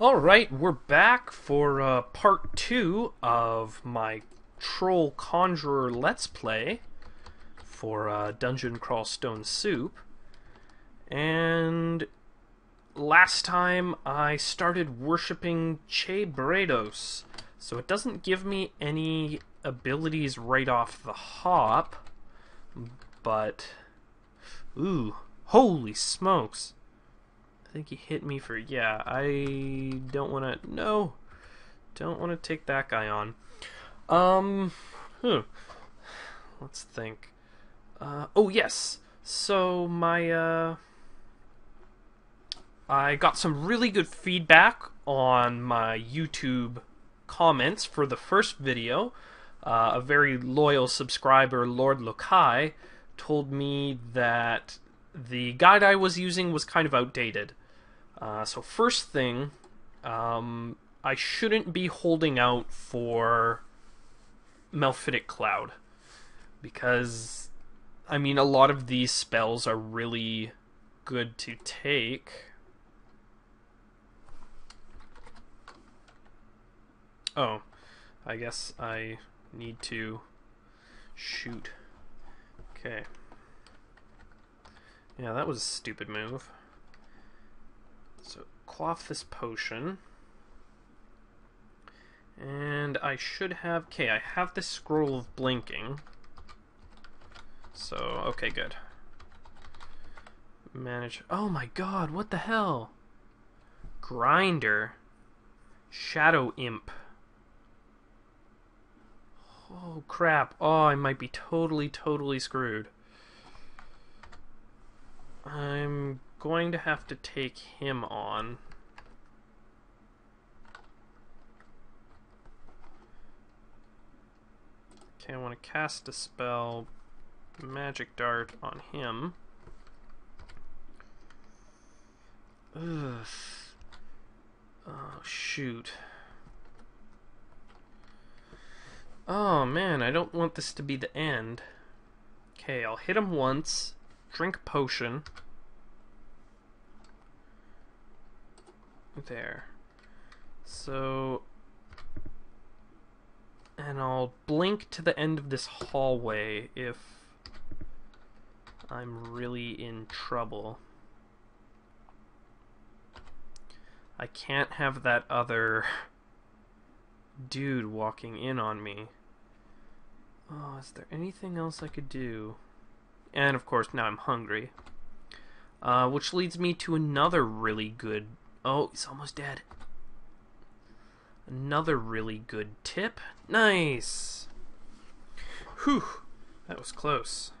All right, we're back for uh, part two of my Troll Conjurer Let's Play for uh, Dungeon Crawl Stone Soup. And last time I started worshipping Cheibriados, so it doesn't give me any abilities right off the hop, but. Ooh, holy smokes! Think he hit me for yeah. I don't want to. No, don't want to take that guy on. Um. Let's think. Uh, oh yes. So my uh, I got some really good feedback on my YouTube comments for the first video. Uh, a very loyal subscriber, Lord Lokai, told me that the guide I was using was kind of outdated. Uh, so first thing, um, I shouldn't be holding out for Mephitic Cloud because, I mean, a lot of these spells are really good to take. Oh, I guess I need to shoot. Okay. Yeah, that was a stupid move. So, quaff this potion. And I should have... Okay, I have this scroll of blinking. So, okay, good. Manage... Oh my god, what the hell? Grinder. Shadow Imp. Oh crap. Oh, I might be totally, totally screwed. I'm going to have to take him on. Okay, I want to cast a spell, Magic Dart, on him. Ugh. Oh, shoot. Oh man, I don't want this to be the end. Okay, I'll hit him once, drink potion. There. So... And I'll blink to the end of this hallway if I'm really in trouble. I can't have that other dude walking in on me. Oh, is there anything else I could do? And of course, now I'm hungry. Uh, which leads me to another really good. Oh, he's almost dead. Another really good tip. Nice! Whew, that was close.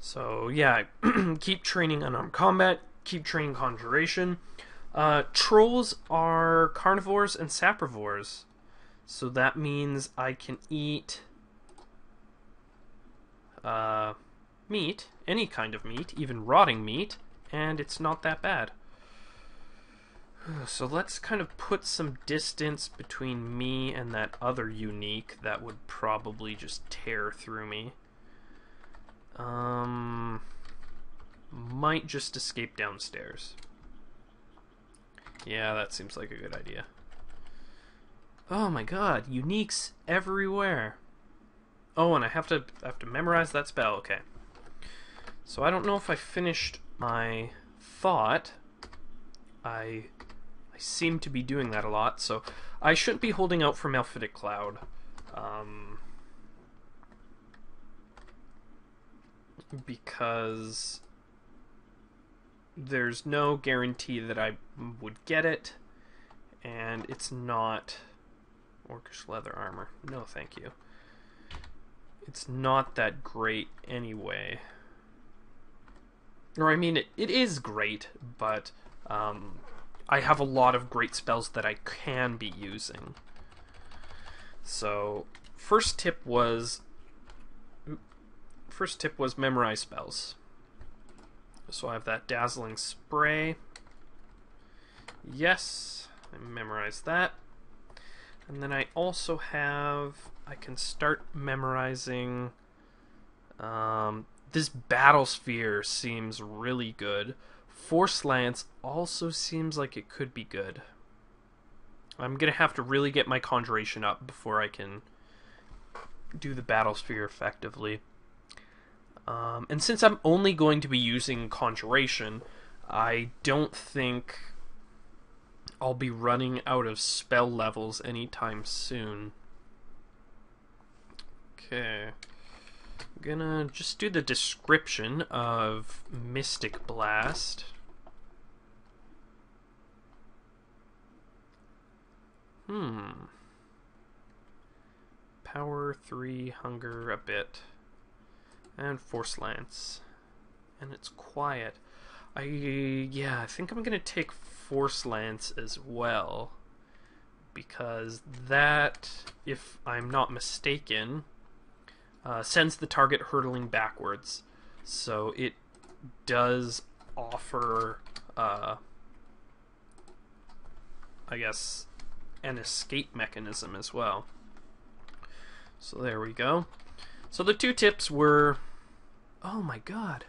So, yeah, keep training unarmed combat, keep training conjuration. Uh, trolls are carnivores and saprivores. So that means I can eat uh, meat, any kind of meat, even rotting meat, and it's not that bad. So let's kind of put some distance between me and that other unique that would probably just tear through me. Um, might just escape downstairs. Yeah, that seems like a good idea. Oh my god, uniques everywhere. Oh, and I have to I have to memorize that spell. Okay. So I don't know if I finished my thought. I I seem to be doing that a lot, so I shouldn't be holding out for Mephitic Cloud. Um, because there's no guarantee that I would get it, and it's not orcish leather armor. No, thank you. It's not that great anyway. Or I mean, it, it is great, but um, I have a lot of great spells that I can be using. So, first tip was first tip was memorize spells. So I have that dazzling spray. Yes, I memorized that. And then I also have I can start memorizing um, this battle sphere seems really good Force Lance also seems like it could be good. I'm gonna have to really get my conjuration up before I can do the battle sphere effectively. Um, and since I'm only going to be using conjuration, I don't think I'll be running out of spell levels anytime soon. Okay. Gonna just do the description of Mystic Blast. Hmm. Power 3, Hunger a bit. And Force Lance. And it's quiet. I yeah, I think I'm gonna take Force Lance as well. Because that, if I'm not mistaken, uh, sends the target hurtling backwards. So it does offer, uh, I guess, an escape mechanism as well. So there we go. So the two tips were. Oh my god.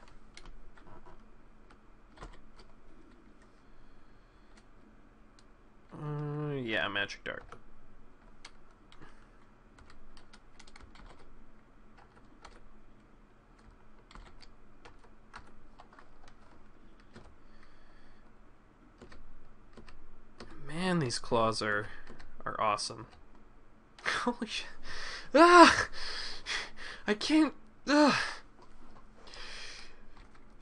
Uh, yeah, magic dart. Man, these claws are are awesome. Holy shit. Ah! I can't. Ugh.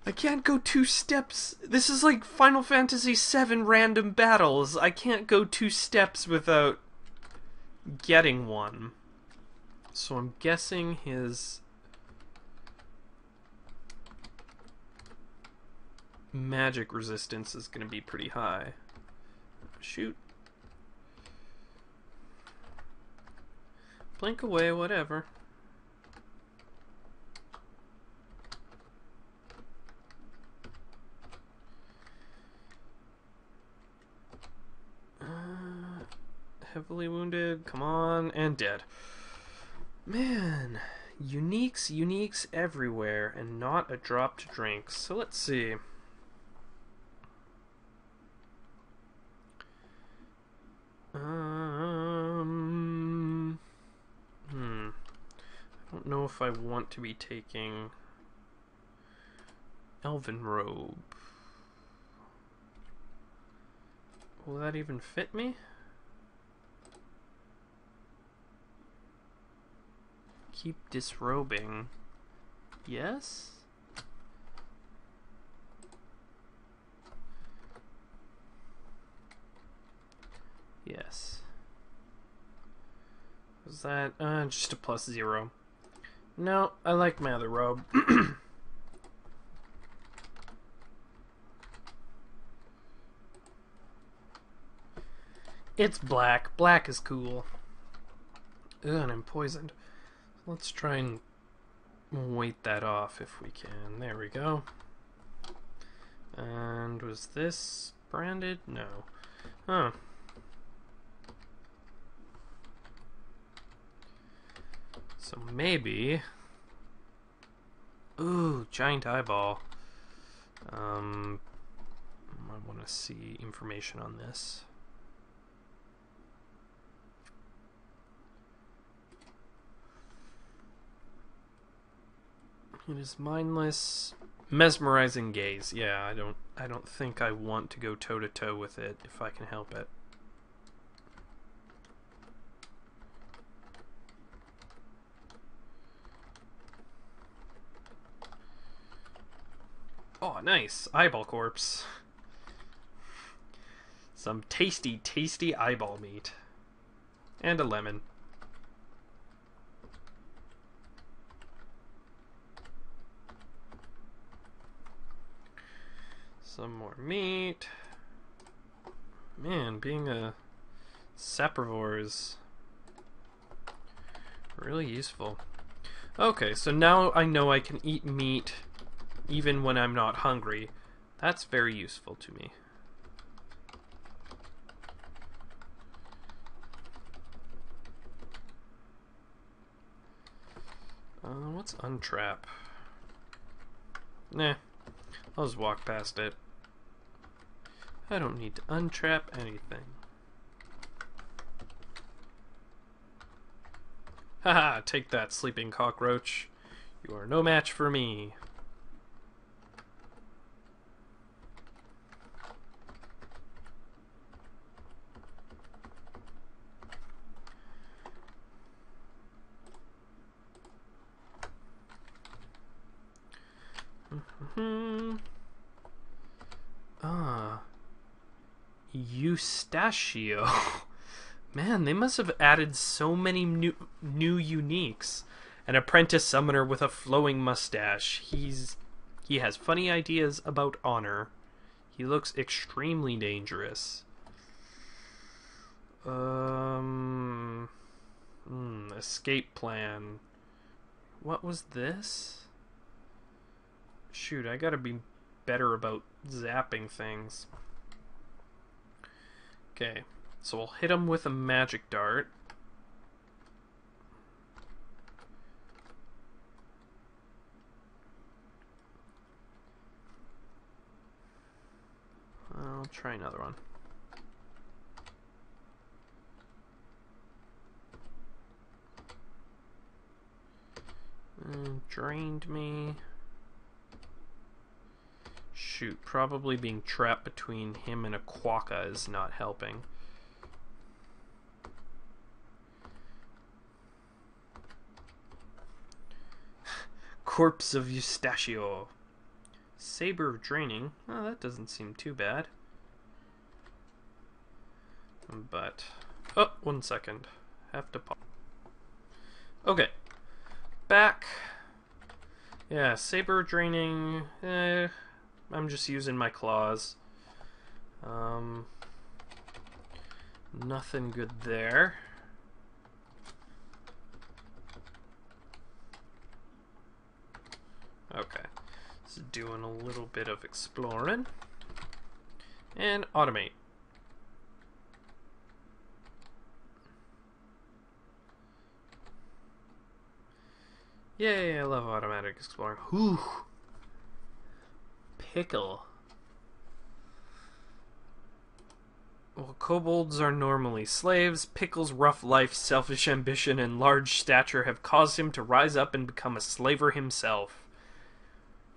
I can't go two steps. This is like Final Fantasy VII random battles. I can't go two steps without getting one. So I'm guessing his magic resistance is going to be pretty high. Shoot. Blink away, whatever. Uh, heavily wounded, come on, and dead. Man, uniques, uniques everywhere, and not a drop to drink. So let's see. Um, hmm. I don't know if I want to be taking Elven Robe. Will that even fit me? Keep disrobing. Yes? Yes. Was that uh, just a plus zero? No, I like my other robe. it's black. Black is cool. Ugh, and I'm poisoned. Let's try and wait that off if we can. There we go. And was this branded? No. Huh. So maybe... Ooh, giant eyeball. Um, I want to see information on this. It is mindless, mesmerizing gaze. Yeah, I don't, I don't think I want to go toe to toe with it if I can help it. Oh, nice. Eyeball corpse. Some tasty, tasty eyeball meat. And a lemon. Some more meat. Man, being a saprivore is really useful. Okay, so now I know I can eat meat even when I'm not hungry. That's very useful to me. Uh, what's untrap? Nah, I'll just walk past it. I don't need to untrap anything. Haha, take that, sleeping cockroach. You are no match for me. Hmm. Ah. Man, they must have added so many new new uniques. An apprentice summoner with a flowing mustache. He's he has funny ideas about honor. He looks extremely dangerous. Um hmm, escape plan. What was this? Shoot, I gotta be better about zapping things. Okay, so we'll hit him with a magic dart. I'll try another one. Uh, drained me. Shoot, probably being trapped between him and a quokka is not helping. Corpse of Eustachio. Saber of Draining. Oh, that doesn't seem too bad. But, oh, one second. Have to pause. Okay. Back. Yeah, Saber Draining. Eh, I'm just using my claws. Um, nothing good there. Okay, so doing a little bit of exploring. And automate. Yay, I love automatic exploring. Whew Pikel. Well, kobolds are normally slaves, Pikel's rough life, selfish ambition, and large stature have caused him to rise up and become a slaver himself.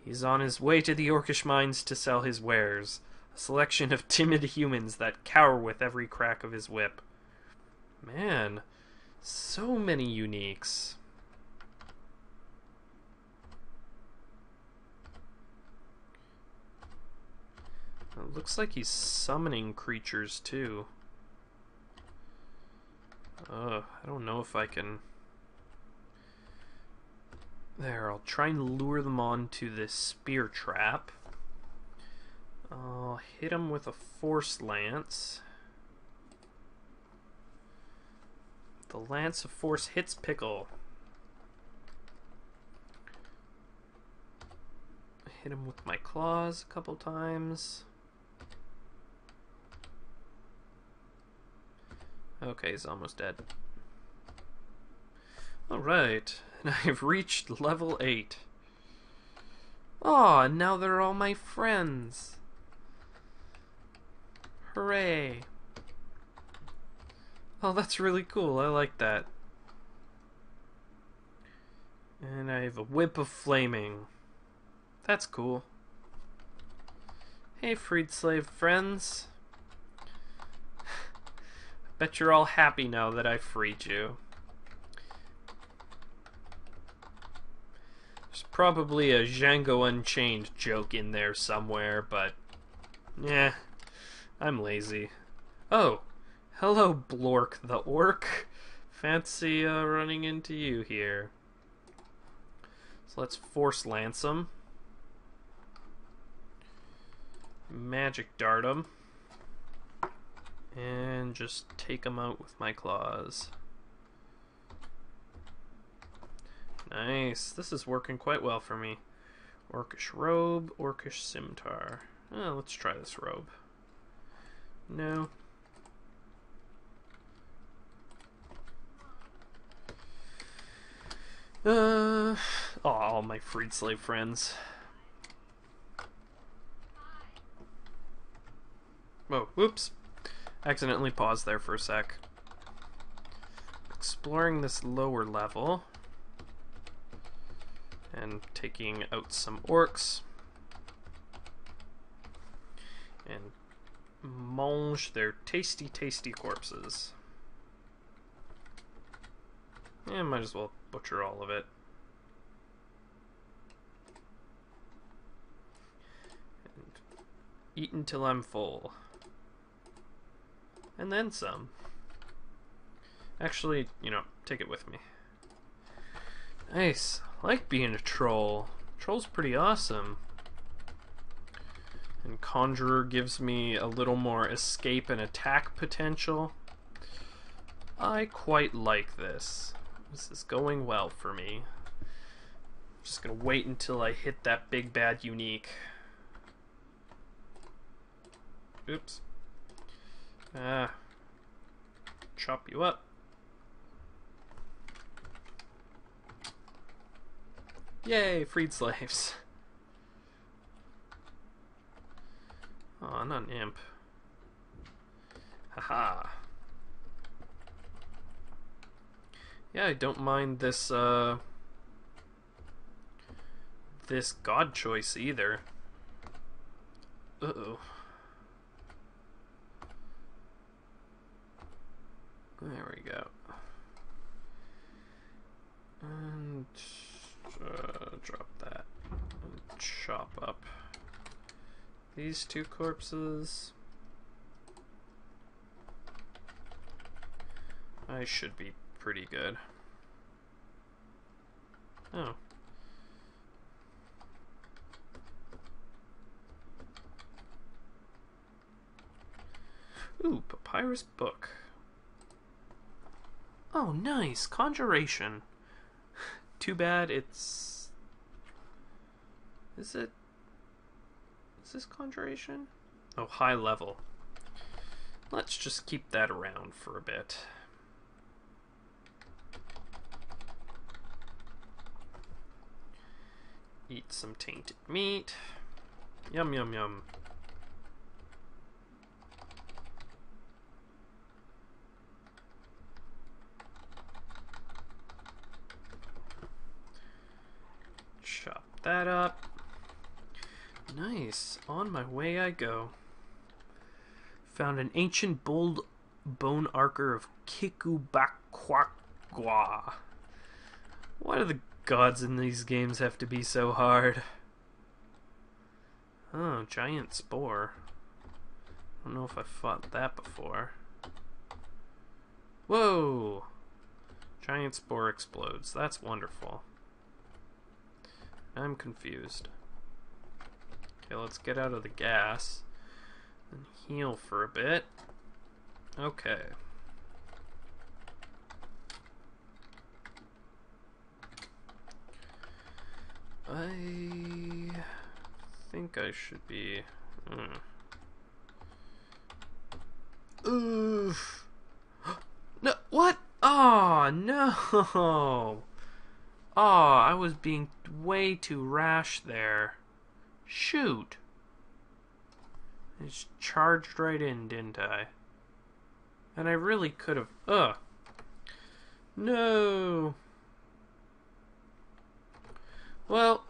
He's on his way to the Orcish mines to sell his wares, a selection of timid humans that cower with every crack of his whip. Man, so many uniques. It looks like he's summoning creatures too. Uh, I don't know if I can... There, I'll try and lure them on to this spear trap. I'll hit him with a force lance. The lance of force hits Pikel. hit him with my claws a couple times. Okay, he's almost dead. Alright, and I've reached level 8. Aw, oh, now they're all my friends. Hooray. Oh, that's really cool. I like that. And I have a whip of flaming. That's cool. Hey, freed slave friends. Bet you're all happy now that I freed you. There's probably a Django Unchained joke in there somewhere, but... Yeah, I'm lazy. Oh, hello Blork the Orc. Fancy uh, running into you here. So let's force lance. Magic dart him and just take them out with my claws. Nice. This is working quite well for me. Orcish robe, Orcish scimitar. Oh, let's try this robe. No. Uh, oh, my freed slave friends. Oh, whoops. Accidentally paused there for a sec. Exploring this lower level. And taking out some orcs. And mange their tasty, tasty corpses. Yeah, might as well butcher all of it. And eat until I'm full. And then some. Actually, you know, take it with me. Nice. I like being a troll. Troll's pretty awesome. And Conjurer gives me a little more escape and attack potential. I quite like this. This is going well for me. Just gonna wait until I hit that big bad unique. Oops. Ah. Chop you up. Yay, freed slaves. Oh, not an imp. Haha. Yeah, I don't mind this, uh... This god choice either. Uh-oh. There we go. And uh, drop that. And chop up these two corpses. I should be pretty good. Oh. Ooh, papyrus book. Oh, nice. Conjuration. Too bad it's... Is it... Is this conjuration? Oh, high level. Let's just keep that around for a bit. Eat some tainted meat. Yum, yum, yum. That up. Nice. On my way I go. Found an ancient bold bone archer of Kikubaaqudgha. Why do the gods in these games have to be so hard? Oh, giant spore. I don't know if I fought that before. Whoa! Giant spore explodes. That's wonderful. I'm confused. Okay, let's get out of the gas and heal for a bit. Okay. I think I should be. Mm. Oof. no, what? Oh, no. Oh, I was being way too rash there. Shoot. I just charged right in, didn't I? And I really could have... Ugh. No. Well.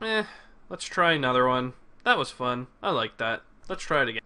Eh. Let's try another one. That was fun. I like that. Let's try it again.